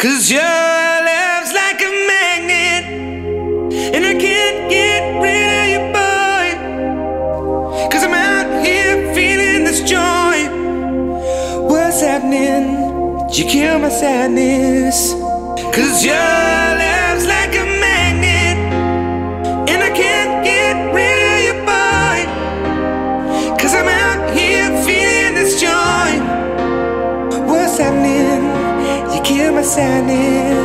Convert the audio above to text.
Cause your love's like a magnet, and I can't get rid of you, boy. Cause I'm out here feeling this joy. What's happening? Did You kill my sadness. Cause your What's